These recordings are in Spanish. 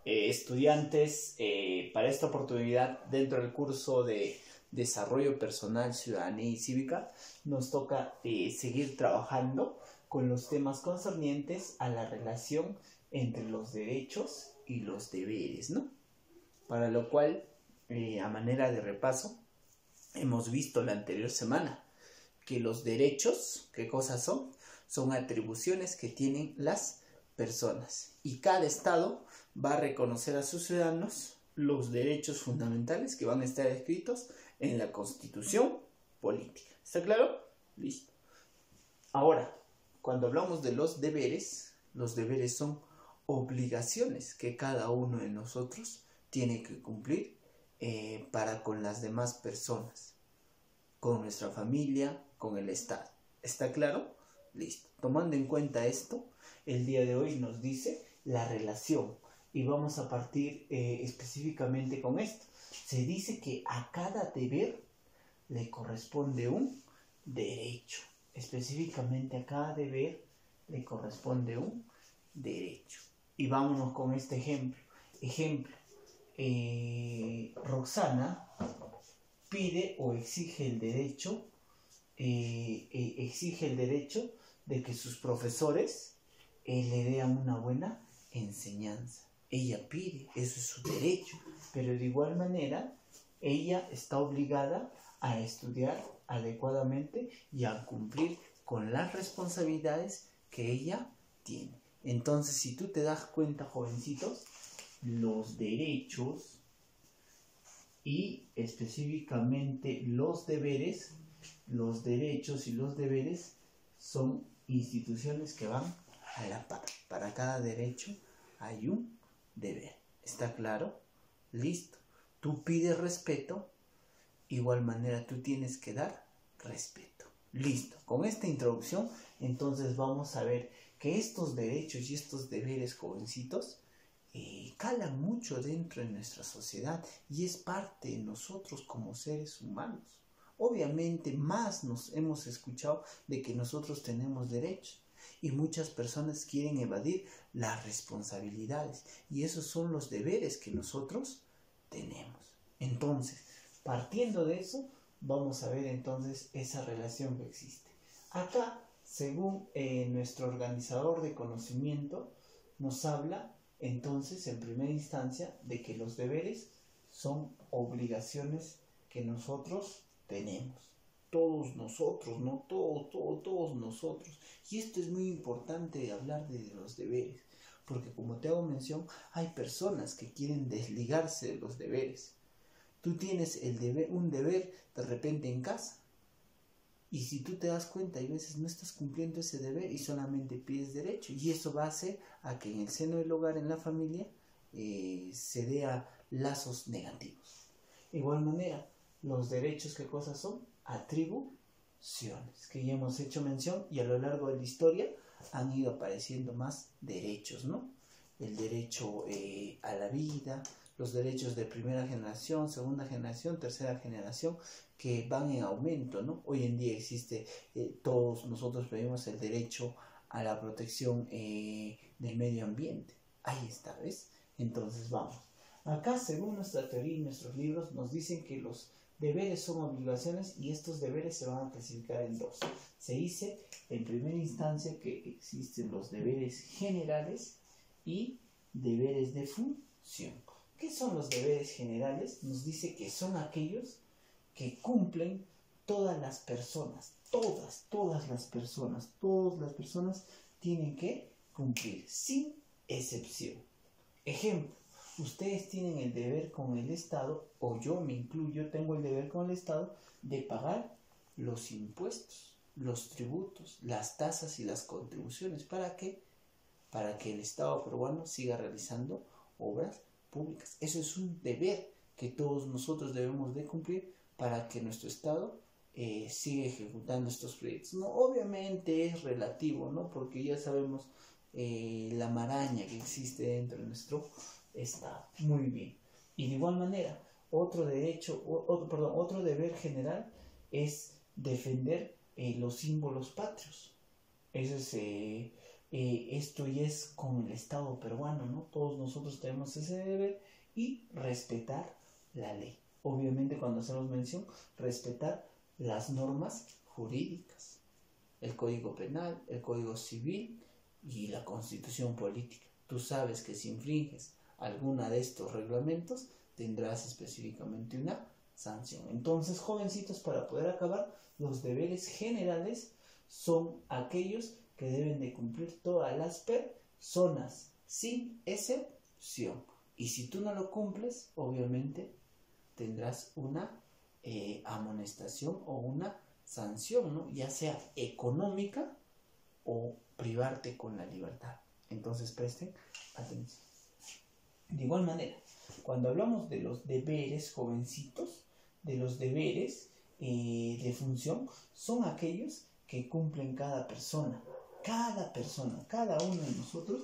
Atención nivel 2, eh, estudiantes, eh, para esta oportunidad dentro del curso de Desarrollo Personal, Ciudadanía y Cívica, nos toca eh, seguir trabajando con los temas concernientes a la relación entre los derechos y los deberes, ¿no? Para lo cual, a manera de repaso, hemos visto la anterior semana que los derechos, ¿qué cosas son? Son atribuciones que tienen las y cada estado va a reconocer a sus ciudadanos los derechos fundamentales que van a estar escritos en la constitución política. ¿Está claro? Listo. Ahora, cuando hablamos de los deberes, los deberes son obligaciones que cada uno de nosotros tiene que cumplir eh, para con las demás personas, con nuestra familia, con el Estado. ¿Está claro? Listo. Tomando en cuenta esto, el día de hoy nos dice la relación y vamos a partir eh, específicamente con esto. Se dice que a cada deber le corresponde un derecho. Específicamente a cada deber le corresponde un derecho. Y vámonos con este ejemplo. Ejemplo, eh, Roxana pide o exige el derecho, eh, exige el derecho de que sus profesores le den una buena enseñanza. Ella pide, eso es su derecho, pero de igual manera ella está obligada a estudiar adecuadamente y a cumplir con las responsabilidades que ella tiene. Entonces, si tú te das cuenta, jovencitos, los derechos y específicamente los deberes, los derechos y los deberes son instituciones que van a la par. Para cada derecho hay un deber. ¿Está claro? Listo. Tú pides respeto, igual manera tú tienes que dar respeto. Listo. Con esta introducción, entonces vamos a ver que estos derechos y estos deberes, jovencitos, eh, calan mucho dentro de nuestra sociedad y es parte de nosotros como seres humanos. Obviamente más nos hemos escuchado de que nosotros tenemos derechos y muchas personas quieren evadir las responsabilidades y esos son los deberes que nosotros tenemos. Entonces, partiendo de eso, vamos a ver entonces esa relación que existe. Acá, según eh, nuestro organizador de conocimiento, nos habla entonces en primera instancia de que los deberes son obligaciones que nosotros tenemos. Todos nosotros, no todos, todos, todos nosotros. Y esto es muy importante hablar de los deberes, porque como te hago mención, hay personas que quieren desligarse de los deberes. Tú tienes el deber, un deber de repente en casa, y si tú te das cuenta, hay veces no estás cumpliendo ese deber y solamente pides derecho. Y eso va a hacer a que en el seno del hogar, en la familia, eh, se dé lazos negativos. De igual manera, los derechos, ¿qué cosas son? Atribuciones, que ya hemos hecho mención y a lo largo de la historia han ido apareciendo más derechos, ¿no? El derecho eh, a la vida, los derechos de primera generación, segunda generación, tercera generación, que van en aumento, ¿no? Hoy en día existe, eh, todos nosotros vemos el derecho a la protección eh, del medio ambiente. Ahí está, ¿ves? Entonces vamos. Acá, según nuestra teoría y nuestros libros, nos dicen que los Deberes son obligaciones y estos deberes se van a clasificar en dos. Se dice en primera instancia que existen los deberes generales y deberes de función. ¿Qué son los deberes generales? Nos dice que son aquellos que cumplen todas las personas, todas, todas las personas, todas las personas tienen que cumplir, sin excepción. Ejemplo, ustedes tienen el deber con el Estado, o yo me incluyo, tengo el deber con el Estado, de pagar los impuestos, los tributos, las tasas y las contribuciones. ¿Para qué? Para que el Estado peruano siga realizando obras públicas. Eso es un deber que todos nosotros debemos de cumplir para que nuestro Estado eh, siga ejecutando estos proyectos. No, obviamente es relativo, ¿no? Porque ya sabemos eh, la maraña que existe dentro de nuestro está muy bien. Y de igual manera, otro derecho, otro, perdón, otro deber general es defender eh, los símbolos patrios. Eso es, eh, eh, esto ya es con el Estado peruano, ¿no? Todos nosotros tenemos ese deber y respetar la ley. Obviamente cuando hacemos mención, respetar las normas jurídicas, el Código Penal, el Código Civil y la Constitución Política. Tú sabes que si infringes alguna de estos reglamentos, tendrás específicamente una sanción. Entonces, jovencitos, para poder acabar, los deberes generales son aquellos que deben de cumplir todas las personas, sin excepción. Y si tú no lo cumples, obviamente tendrás una eh, amonestación o una sanción, ¿no? ya sea económica o privarte con la libertad. Entonces presten atención. De igual manera, cuando hablamos de los deberes, jovencitos, de los deberes eh, de función, son aquellos que cumplen cada persona. Cada persona, cada uno de nosotros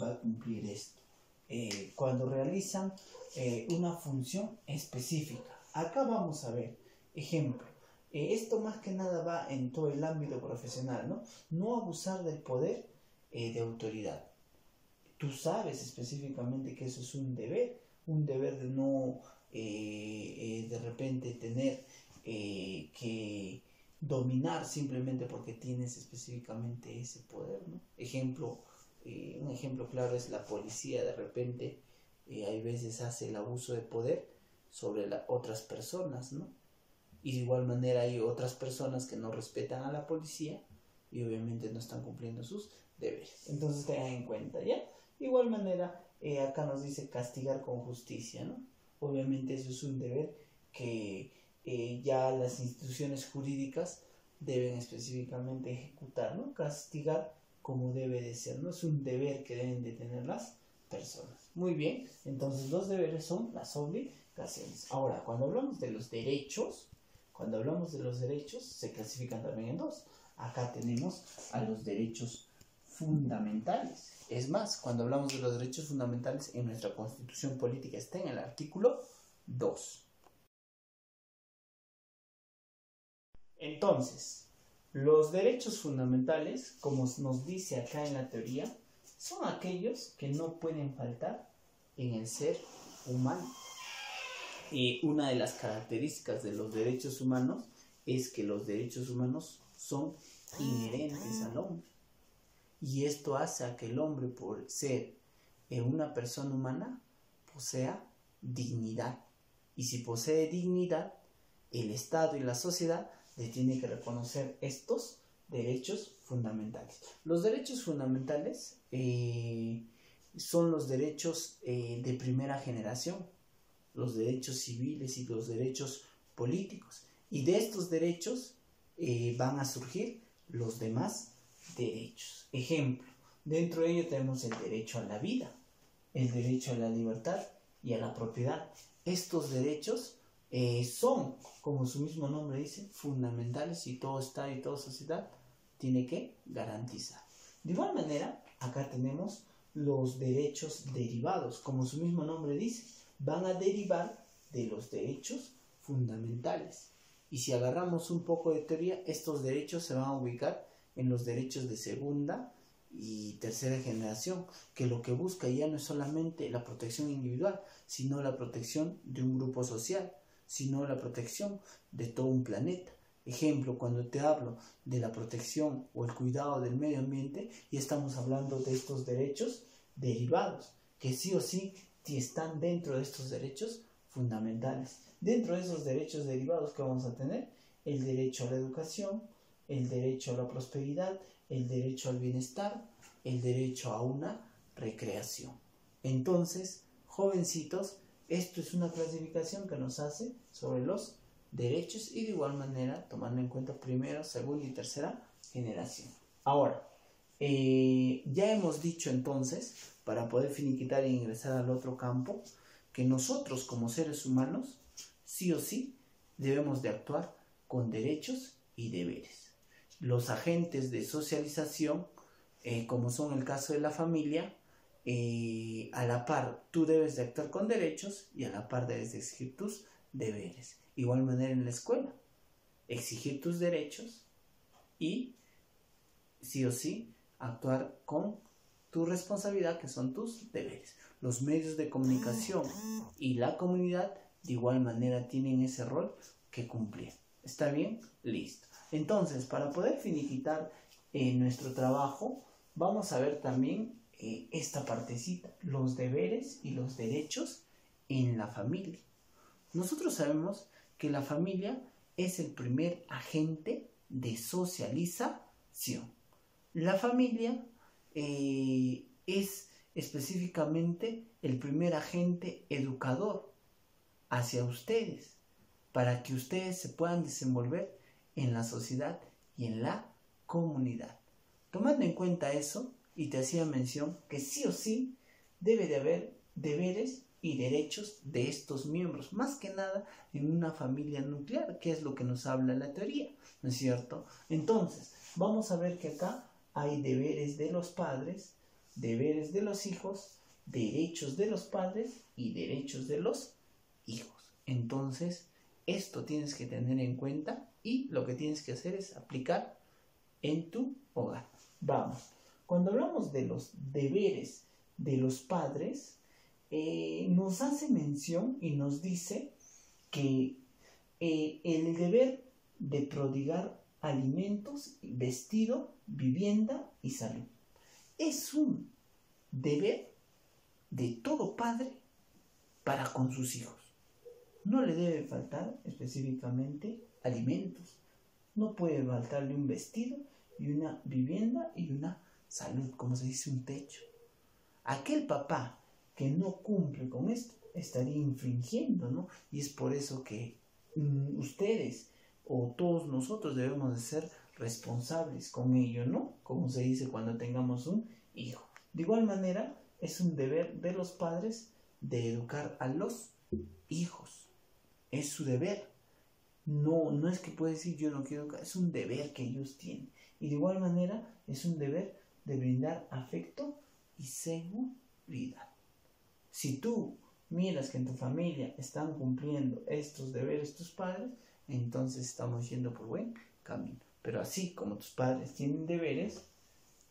va a cumplir esto. Eh, cuando realizan eh, una función específica. Acá vamos a ver, ejemplo, esto más que nada va en todo el ámbito profesional, ¿no? No abusar del poder de autoridad. Tú sabes específicamente que eso es un deber, un deber de no de repente tener que dominar simplemente porque tienes específicamente ese poder, ¿no? Ejemplo, un ejemplo claro es la policía de repente eh, hay veces hace el abuso de poder sobre otras personas, ¿no? Y de igual manera hay otras personas que no respetan a la policía y obviamente no están cumpliendo sus deberes. Entonces tengan en cuenta, ¿ya? De igual manera, eh, acá nos dice castigar con justicia, ¿no? Obviamente eso es un deber que eh, ya las instituciones jurídicas deben específicamente ejecutar, ¿no? Castigar como debe de ser, ¿no? Es un deber que deben de tener las personas. Muy bien, entonces los deberes son las obligaciones. Ahora, cuando hablamos de los derechos, cuando hablamos de los derechos, se clasifican también en dos. Acá tenemos a los derechos fundamentales. Es más, cuando hablamos de los derechos fundamentales en nuestra constitución política está en el artículo 2. Entonces, los derechos fundamentales, como nos dice acá en la teoría, son aquellos que no pueden faltar en el ser humano. Y una de las características de los derechos humanos es que los derechos humanos son inherentes al hombre. Y esto hace a que el hombre, por ser una persona humana, posea dignidad. Y si posee dignidad, el Estado y la sociedad le tienen que reconocer estos derechos fundamentales. Los derechos fundamentales eh, son los derechos eh, de primera generación, los derechos civiles y los derechos políticos. Y de estos derechos eh, van a surgir los demás derechos. Ejemplo, dentro de ello tenemos el derecho a la vida, el derecho a la libertad y a la propiedad. Estos derechos son, como su mismo nombre dice, fundamentales y todo Estado y toda sociedad tiene que garantizar. De igual manera, acá tenemos los derechos derivados, como su mismo nombre dice, van a derivar de los derechos fundamentales. Y si agarramos un poco de teoría, estos derechos se van a ubicar en los derechos de segunda y tercera generación, que lo que busca ya no es solamente la protección individual, sino la protección de un grupo social, sino la protección de todo un planeta. Ejemplo, cuando te hablo de la protección o el cuidado del medio ambiente, y estamos hablando de estos derechos derivados, que sí o sí están dentro de estos derechos fundamentales. Dentro de esos derechos derivados que vamos a tener, el derecho a la educación, el derecho a la prosperidad, el derecho al bienestar, el derecho a una recreación. Entonces, jovencitos, esto es una clasificación que nos hace sobre los derechos y de igual manera tomando en cuenta primera, segunda y tercera generación. Ahora, eh, ya hemos dicho entonces, para poder finiquitar e ingresar al otro campo, que nosotros como seres humanos, sí o sí, debemos de actuar con derechos y deberes. Los agentes de socialización, eh, como son el caso de la familia, eh, a la par tú debes de actuar con derechos y a la par debes de exigir tus deberes. Igual manera en la escuela. Exigir tus derechos y, sí o sí, actuar con tu responsabilidad, que son tus deberes. Los medios de comunicación y la comunidad de igual manera tienen ese rol que cumplir. ¿Está bien? Listo. Entonces, para poder finiquitar eh, nuestro trabajo, vamos a ver también eh, esta partecita, los deberes y los derechos en la familia. Nosotros sabemos que la familia es el primer agente de socialización. La familia eh, es específicamente el primer agente educador hacia ustedes para que ustedes se puedan desenvolver en la sociedad y en la comunidad. Tomando en cuenta eso, y te hacía mención que sí o sí debe de haber deberes y derechos de estos miembros, más que nada en una familia nuclear, que es lo que nos habla la teoría, ¿no es cierto? Entonces, vamos a ver que acá hay deberes de los padres, deberes de los hijos, derechos de los padres y derechos de los hijos. Entonces, esto tienes que tener en cuenta y lo que tienes que hacer es aplicar en tu hogar. Vamos, cuando hablamos de los deberes de los padres, eh, nos hace mención y nos dice que eh, el deber de prodigar alimentos, vestido, vivienda y salud. Es un deber de todo padre para con sus hijos. No le debe faltar específicamente alimentos. No puede faltarle un vestido y una vivienda y una salud, como se dice, un techo. Aquel papá que no cumple con esto estaría infringiendo, ¿no? Y es por eso que mm, ustedes o todos nosotros debemos de ser responsables con ello, ¿no? Como se dice cuando tengamos un hijo. De igual manera, es un deber de los padres de educar a los hijos. Es su deber. No, no es que puede decir yo no quiero es un deber que ellos tienen. Y de igual manera, es un deber de brindar afecto y seguridad. Si tú miras que en tu familia están cumpliendo estos deberes tus padres, entonces estamos yendo por buen camino. Pero así como tus padres tienen deberes,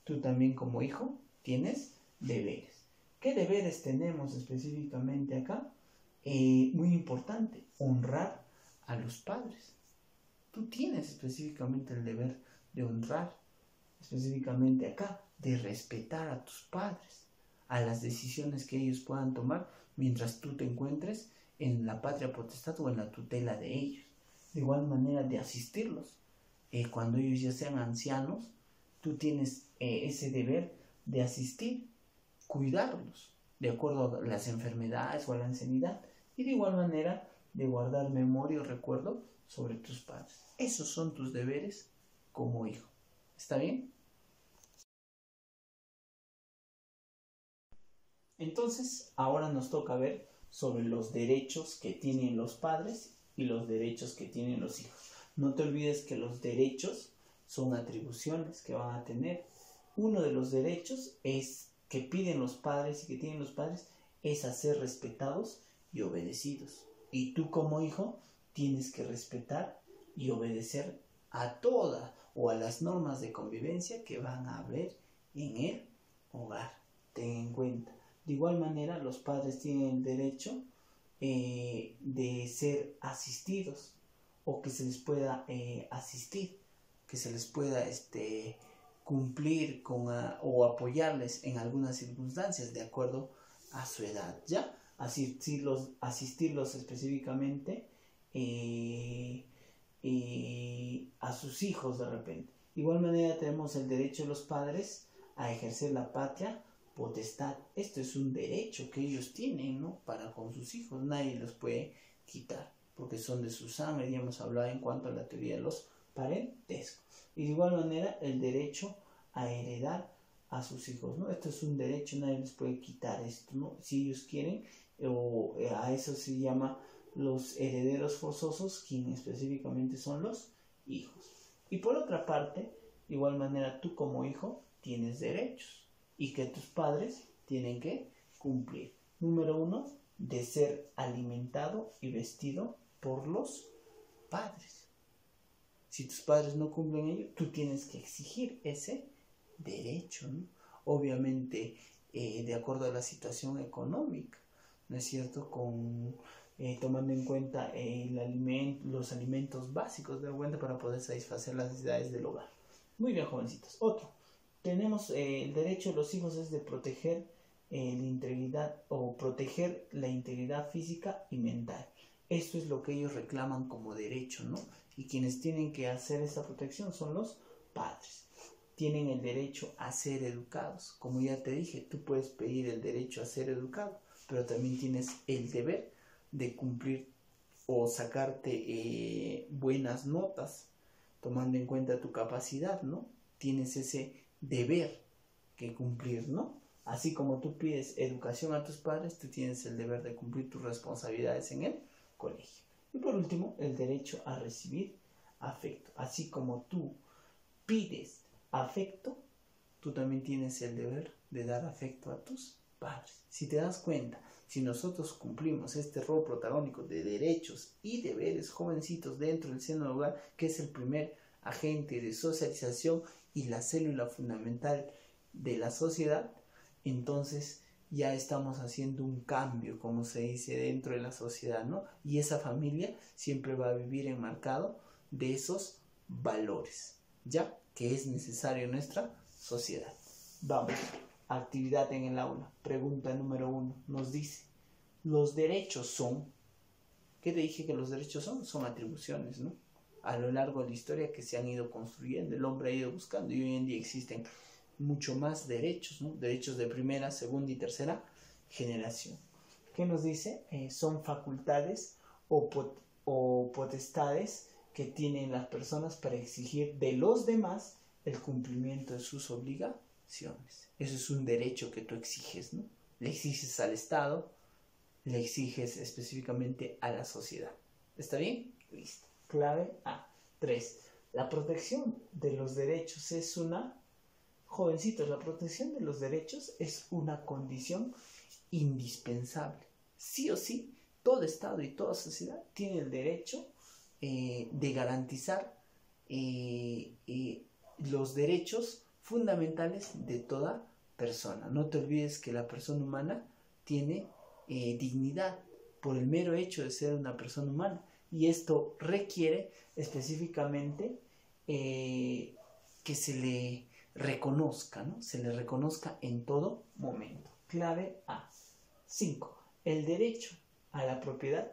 tú también como hijo tienes deberes. ¿Qué deberes tenemos específicamente acá? Eh, muy importante, honrar a los padres. Tú tienes específicamente el deber de honrar, específicamente acá, de respetar a tus padres, a las decisiones que ellos puedan tomar mientras tú te encuentres en la patria potestad o en la tutela de ellos de igual manera de asistirlos. Eh, cuando ellos ya sean ancianos, tú tienes eh, ese deber de asistir, cuidarlos, de acuerdo a las enfermedades o a la ancianidad, y de igual manera de guardar memoria o recuerdo sobre tus padres. Esos son tus deberes como hijo. ¿Está bien? Entonces, ahora nos toca ver sobre los derechos que tienen los padres y los derechos que tienen los hijos. No te olvides que los derechos son atribuciones que van a tener. Uno de los derechos es que piden los padres y que tienen los padres es a ser respetados y obedecidos. Y tú como hijo tienes que respetar y obedecer a todas o a las normas de convivencia que van a haber en el hogar. Ten en cuenta. De igual manera, los padres tienen el derecho eh, de ser asistidos o que se les pueda eh, asistir, que se les pueda este, cumplir con o apoyarles en algunas circunstancias de acuerdo a su edad, ¿ya? Asistirlos, asistirlos específicamente eh, a sus hijos de repente. igual manera tenemos el derecho de los padres a ejercer la patria potestad. Esto es un derecho que ellos tienen, ¿no? Para con sus hijos. Nadie los puede quitar porque son de su sangre. Ya hemos hablado en cuanto a la teoría de los parentescos. Y de igual manera el derecho a heredar a sus hijos, ¿no? Esto es un derecho, nadie les puede quitar esto, ¿no? Si ellos quieren, o eh, a eso se llama los herederos forzosos, quienes específicamente son los hijos. Y por otra parte, de igual manera tú como hijo tienes derechos y que tus padres tienen que cumplir. Número uno, de ser alimentado y vestido por los padres. Si tus padres no cumplen ello, tú tienes que exigir ese derecho. Obviamente, eh, de acuerdo a la situación económica, ¿no es cierto? Con, eh, tomando en cuenta el alimento, los alimentos básicos de la cuenta para poder satisfacer las necesidades del hogar. Muy bien, jovencitos. Otro. Tenemos eh, el derecho de los hijos es de proteger la integridad o proteger la integridad física y mental. Esto es lo que ellos reclaman como derecho, ¿no? Y quienes tienen que hacer esta protección son los padres. Tienen el derecho a ser educados. Como ya te dije, tú puedes pedir el derecho a ser educado, pero también tienes el deber de cumplir o sacarte eh, buenas notas, tomando en cuenta tu capacidad, ¿no? Tienes ese deber que cumplir, ¿no? Así como tú pides educación a tus padres, tú tienes el deber de cumplir tus responsabilidades en el colegio. Y por último, el derecho a recibir afecto. Así como tú pides afecto, tú también tienes el deber de dar afecto a tus Si te das cuenta, si nosotros cumplimos este rol protagónico de derechos y deberes jovencitos dentro del seno del hogar, que es el primer agente de socialización y la célula fundamental de la sociedad, entonces ya estamos haciendo un cambio, como se dice, dentro de la sociedad, ¿no? Y esa familia siempre va a vivir enmarcado de esos valores, ¿ya? Que es necesario en nuestra sociedad. Vamos, actividad en el aula. Pregunta número uno. Nos dice, los derechos son, ¿qué te dije que los derechos son? Son atribuciones, ¿no? A lo largo de la historia que se han ido construyendo, el hombre ha ido buscando y hoy en día existen mucho más derechos, ¿no? Derechos de primera, segunda y tercera generación. ¿Qué nos dice? Eh, son facultades o, o potestades que tienen las personas para exigir de los demás el cumplimiento de sus obligaciones. Eso es un derecho que tú exiges, ¿no? Le exiges al Estado, le exiges específicamente a la sociedad. ¿Está bien? Listo. Clave A. 3. La protección de los derechos es una Jovencitos, la protección de los derechos es una condición indispensable. Sí o sí, todo Estado y toda sociedad tiene el derecho eh, de garantizar eh, eh, los derechos fundamentales de toda persona. No te olvides que la persona humana tiene dignidad por el mero hecho de ser una persona humana y esto requiere específicamente que se le reconozca, ¿no? Se le reconozca en todo momento. Clave A. 5. El derecho a la propiedad,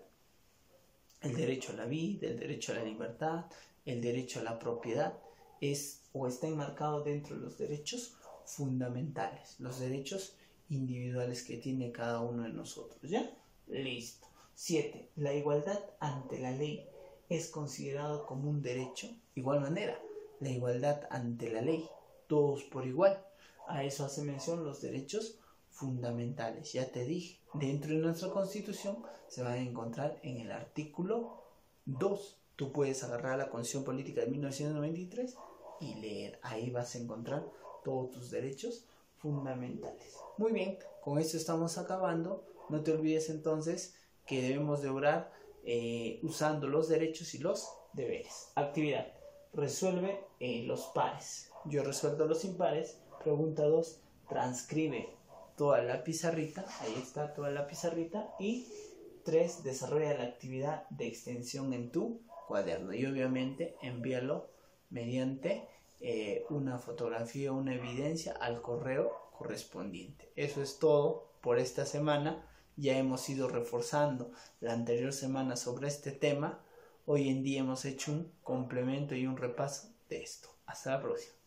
el derecho a la vida, el derecho a la libertad, el derecho a la propiedad es o está enmarcado dentro de los derechos fundamentales, los derechos individuales que tiene cada uno de nosotros. ¿Ya? Listo. 7. La igualdad ante la ley es considerado como un derecho. Igual manera, la igualdad ante la ley todos por igual. A eso hace mención los derechos fundamentales. Ya te dije, dentro de nuestra constitución se van a encontrar en el artículo 2. Tú puedes agarrar la Constitución Política de 1993 y leer. Ahí vas a encontrar todos tus derechos fundamentales. Muy bien, con esto estamos acabando. No te olvides entonces que debemos de orar eh, usando los derechos y los deberes. Actividad. Resuelve eh, los pares. Yo resuelto los impares. Pregunta 2. Transcribe toda la pizarrita. Ahí está toda la pizarrita. Y 3. Desarrolla la actividad de extensión en tu cuaderno. Y obviamente envíalo mediante eh, una fotografía o una evidencia al correo correspondiente. Eso es todo por esta semana. Ya hemos ido reforzando la anterior semana sobre este tema. Hoy en día hemos hecho un complemento y un repaso de esto. Hasta la próxima.